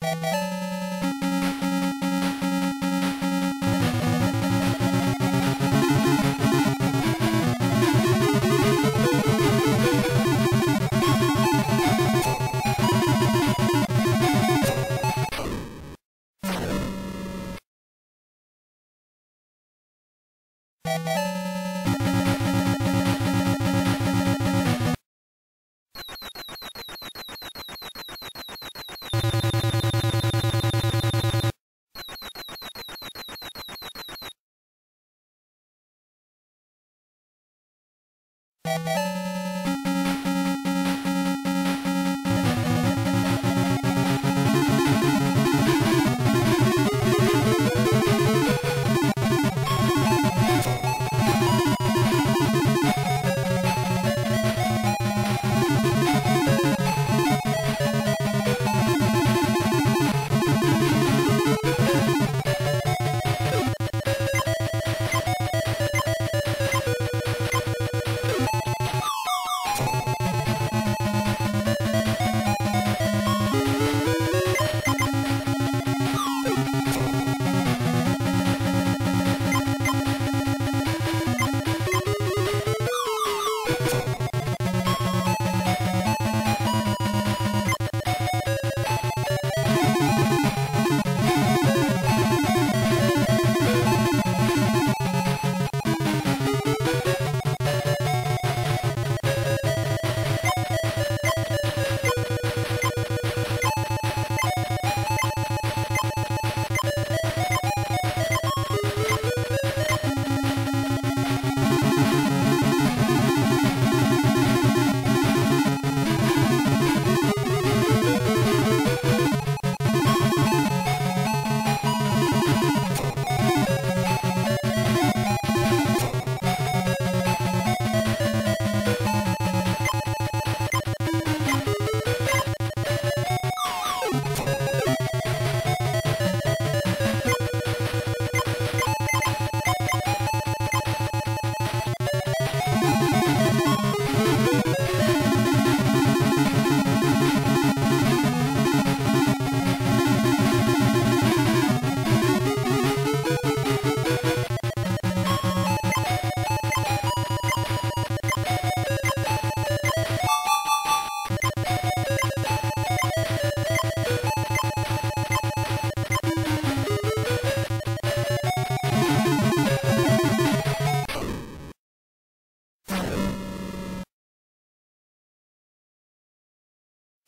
you Música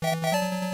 Música